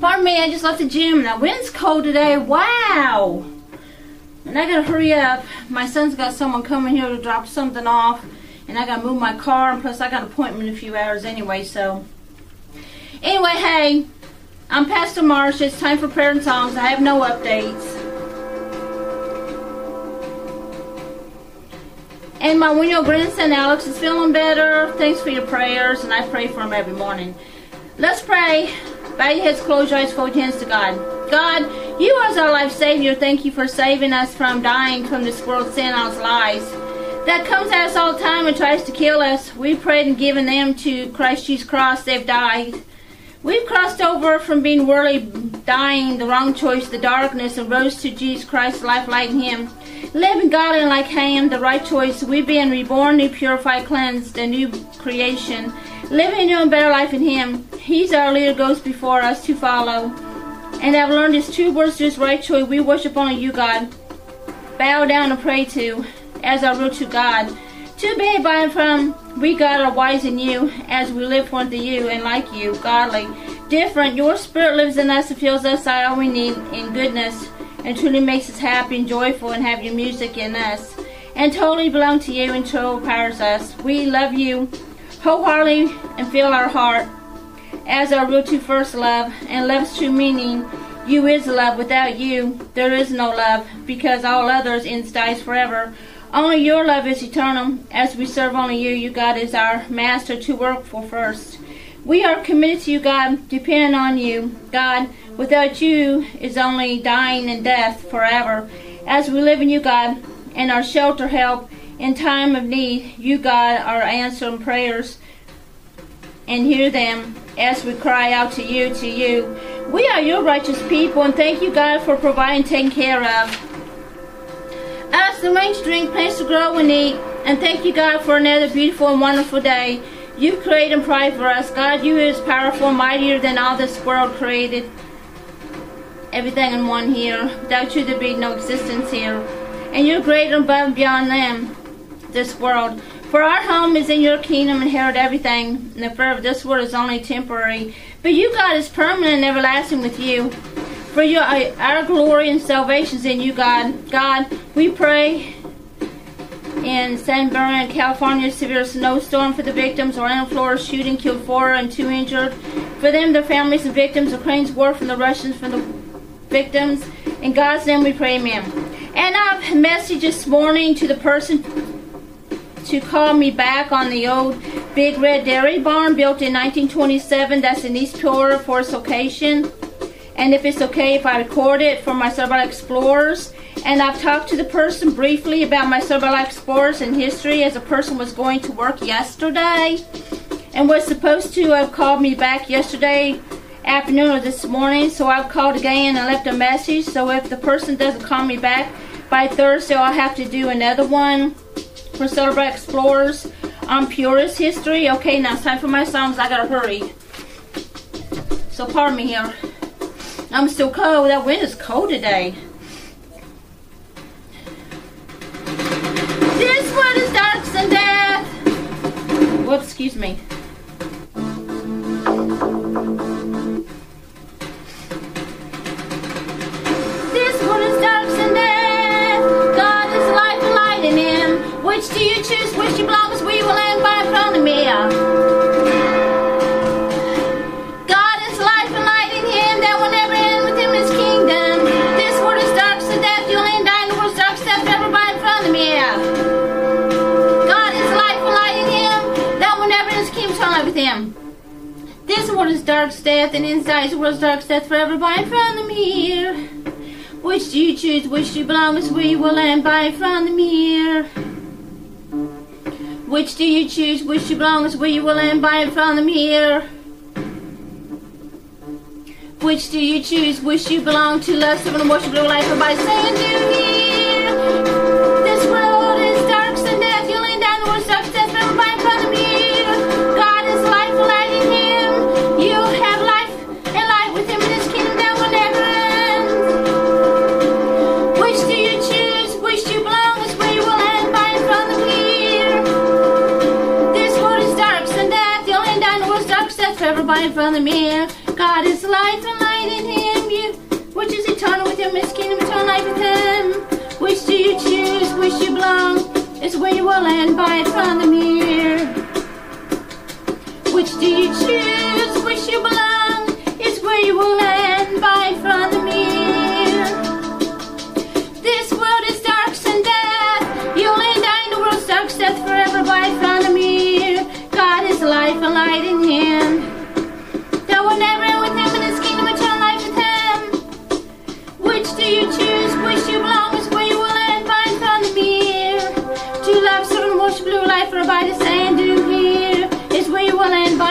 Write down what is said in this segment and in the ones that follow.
Pardon me, I just left the gym. The wind's cold today. Wow. And I gotta hurry up. My son's got someone coming here to drop something off. And I gotta move my car. And plus, I got an appointment in a few hours anyway, so. Anyway, hey, I'm Pastor Marsha. It's time for prayer and songs. I have no updates. And my one-year-old grandson Alex is feeling better. Thanks for your prayers, and I pray for him every morning. Let's pray. Bow your heads, close your eyes, fold your hands to God. God, you are our life savior. Thank you for saving us from dying from this world's sin, our lies. That comes at us all the time and tries to kill us. We prayed and given them to Christ Jesus cross. They've died. We've crossed over from being worldly, dying, the wrong choice, the darkness, and rose to Jesus Christ, life like Him. Living godly and like Him, the right choice. We've been reborn, new, purified, cleansed, a new creation. Living and better life in Him. He's our leader, goes before us to follow. And I've learned His true words, His right choice. We worship only you, God. Bow down and pray to, as our real to God. To be by and from, we God are wise in you, as we live for the you and like you, godly. Different, your spirit lives in us and fills us all we need in goodness, and truly makes us happy and joyful and have your music in us. And totally belong to you and truly powers us. We love you wholeheartedly and feel our heart as our real to first love, and love's true meaning. You is love. Without you, there is no love, because all others ends dies forever. Only your love is eternal. As we serve only you, you God is our master to work for first. We are committed to you, God, depending on you. God, without you is only dying and death forever. As we live in you, God, and our shelter help in time of need, you, God, are answering prayers and hear them as we cry out to you, to you. We are your righteous people, and thank you, God, for providing, taking care of us, the range drink, place to grow and eat. And thank you, God, for another beautiful and wonderful day. You create and provide for us. God, you is powerful, mightier than all this world created. Everything in one here. Without you, there'd be no existence here. And you're greater above and beyond them, this world. For our home is in your kingdom, inherit everything. And the fear of this world is only temporary. But you, God, is permanent and everlasting with you. For your, our glory and salvation is in you, God. God, we pray in San Bernardino, California, severe snowstorm for the victims. Orlando, Florida, shooting killed four and two injured. For them, their families and victims. Ukraine's war from the Russians, from the victims. In God's name we pray, amen. And I've messaged this morning to the person to call me back on the old Big Red Dairy Barn built in 1927. That's in East Peoria for its location and if it's okay if I record it for my Survival Explorers. And I've talked to the person briefly about my Survival Explorers and history as a person was going to work yesterday and was supposed to have called me back yesterday afternoon or this morning. So I've called again and left a message. So if the person doesn't call me back by Thursday, I'll have to do another one for Celebrate Explorers on Purist history. Okay, now it's time for my songs. I gotta hurry. So pardon me here. I'm still cold. That wind is cold today. This one is dark and death. Whoops, excuse me. Which do you choose? Which you belongs? We will end by from the mirror. This world is dark so death, you'll end dying the world's dark step ever by pronomia. God is life and inside this world is dark death and inside the world's dark death forever by and from mirror. Which do you choose, which do you belong, as we will end by and from the mirror. Which do you choose, which do you belong, as we will end by and from the mirror. Which do you choose, which you belong to, lust of and worship of life, by saying, do you light from the mirror. God is light and light in him, you, which is eternal with him, his kingdom eternal life with him. Which do you choose, which you belong, is where you will land by from the mirror. Which do you choose, which you belong, is where you will land by from the mirror.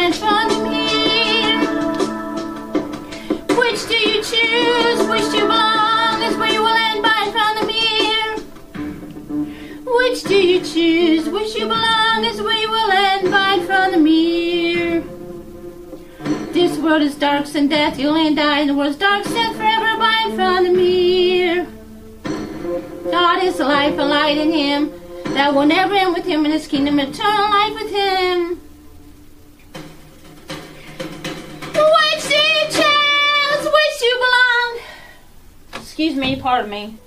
and from. Which do you choose? Which do you belong? Is where you will end by from here. Which do you choose? Which you belong? Is where you will end by from the mirror. This world is dark and death, you'll end die, and the world's dark and forever by in front of the mirror. God is life, a light in him that will never end with him in his kingdom, eternal life with him. Excuse me, pardon me.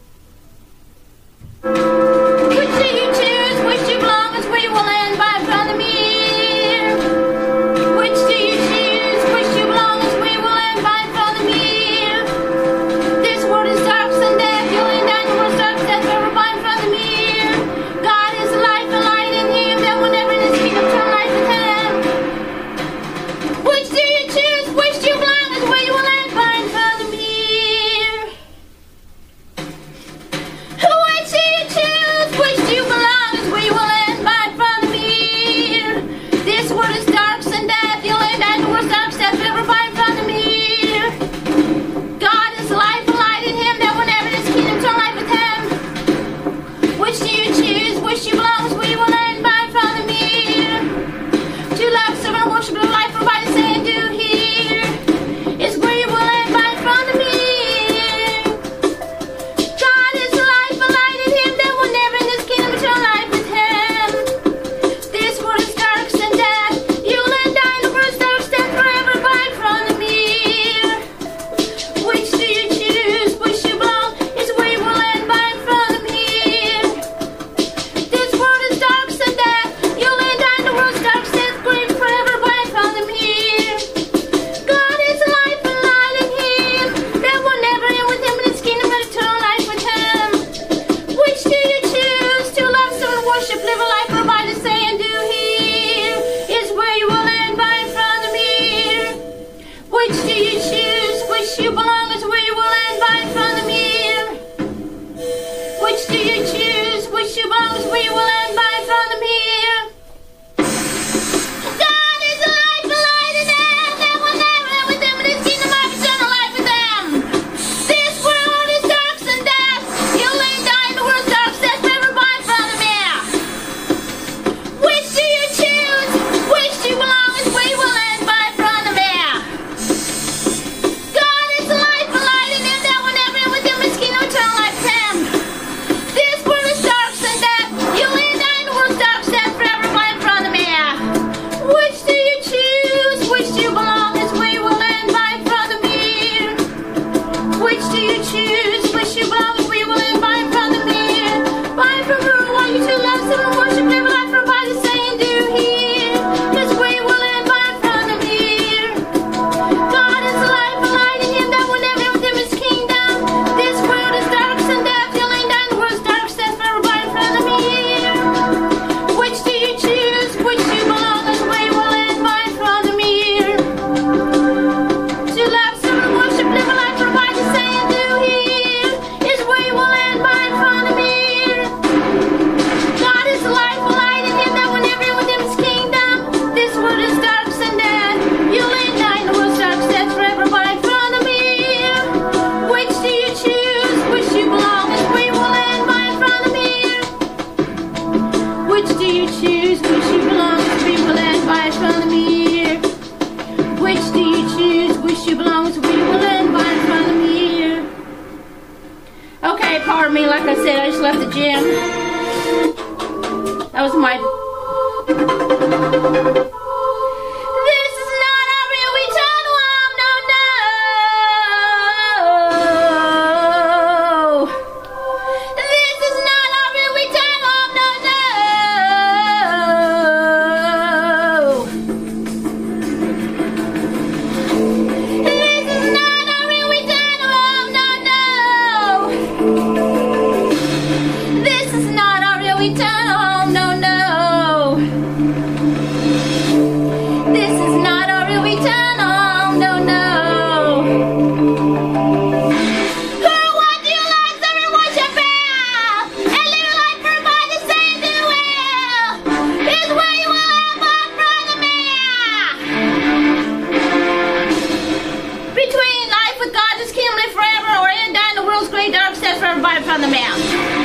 might have the map.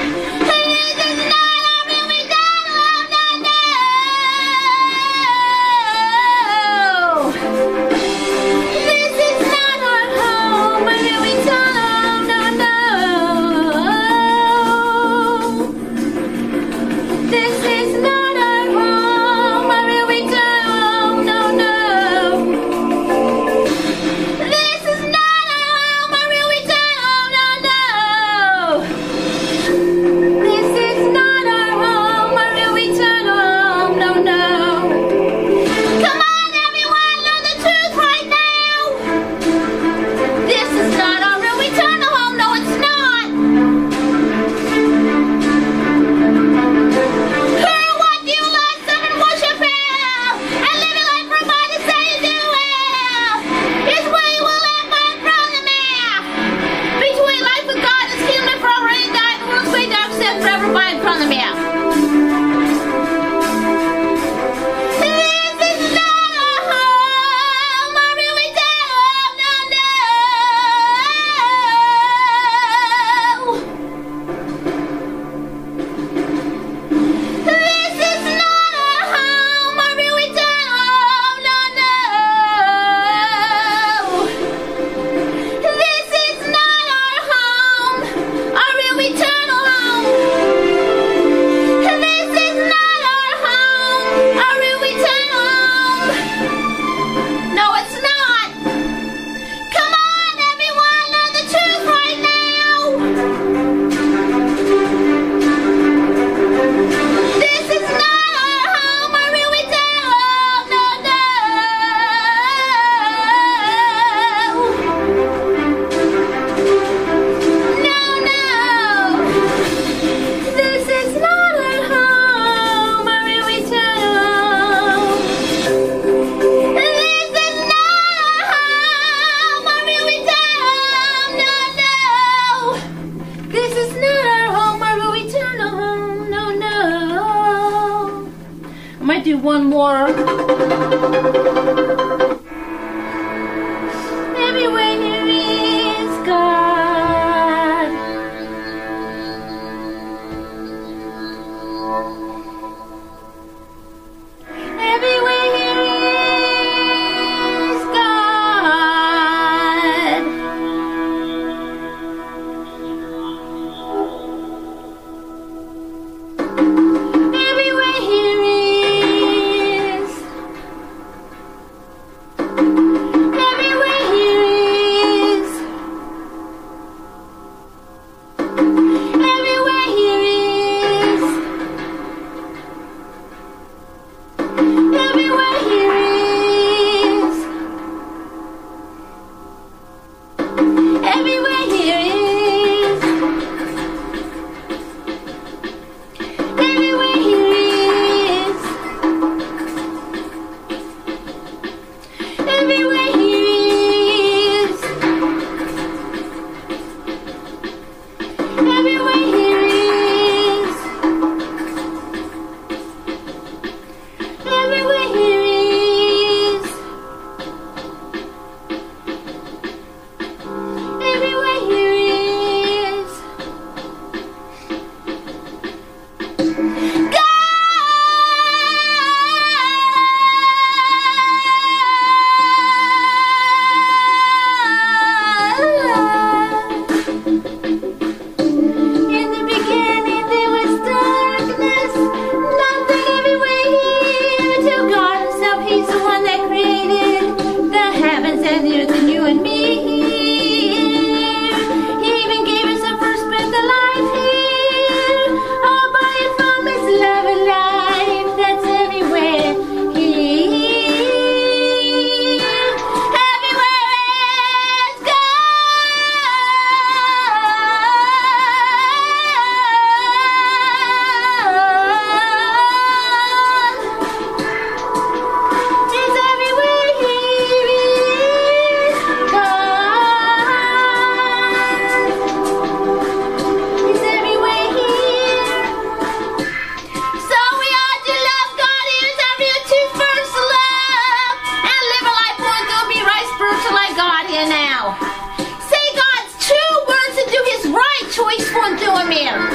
man.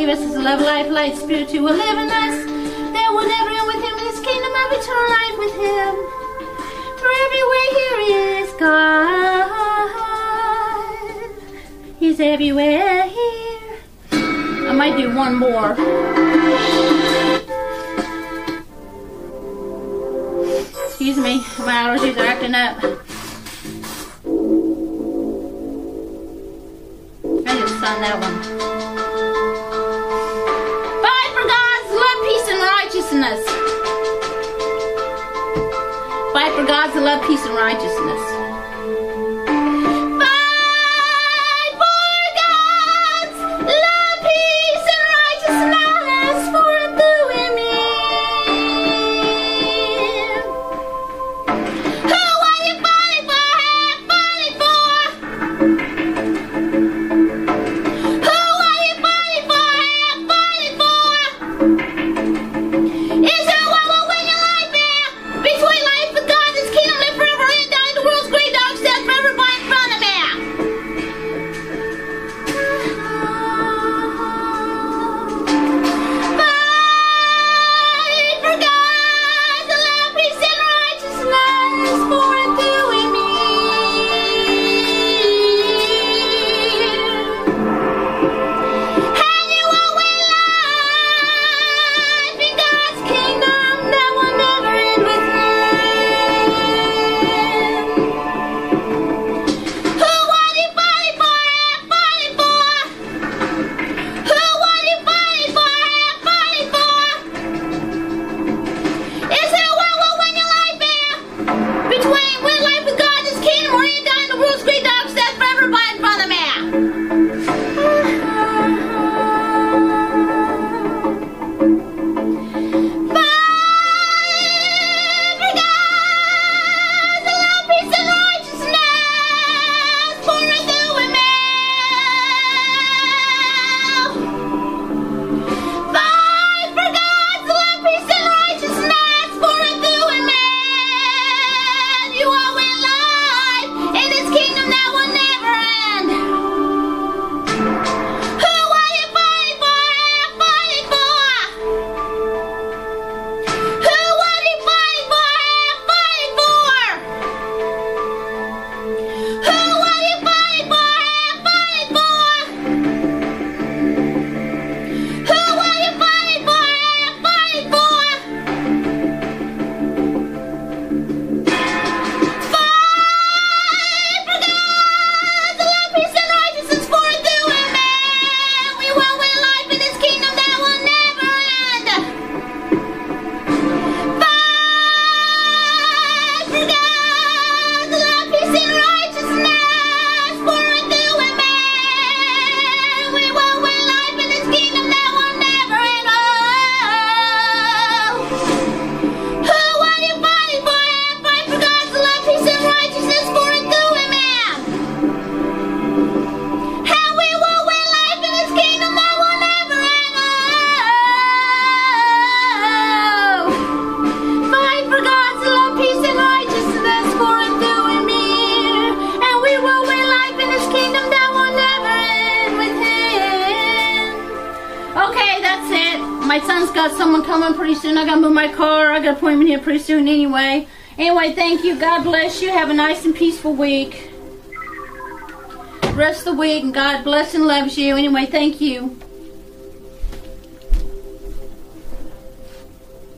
give us his love, life, light, spirit who will live in us. That will never end with him in his kingdom of eternal life with him. For everywhere here is God. He's everywhere here. I might do one more. excuse me, my allergies are acting up. I just signed that one. for God's love, peace, and righteousness. Here pretty soon anyway. Anyway, thank you. God bless you. Have a nice and peaceful week. Rest of the week, and God bless and loves you. Anyway, thank you.